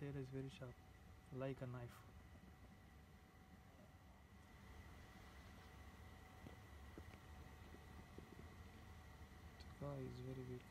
tail is very sharp like a knife. The guy is very weak.